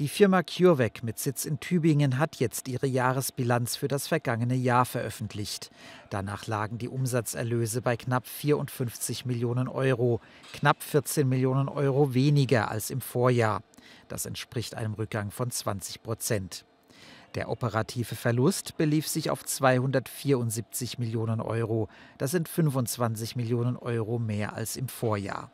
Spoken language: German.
Die Firma CureVac mit Sitz in Tübingen hat jetzt ihre Jahresbilanz für das vergangene Jahr veröffentlicht. Danach lagen die Umsatzerlöse bei knapp 54 Millionen Euro, knapp 14 Millionen Euro weniger als im Vorjahr. Das entspricht einem Rückgang von 20 Prozent. Der operative Verlust belief sich auf 274 Millionen Euro. Das sind 25 Millionen Euro mehr als im Vorjahr.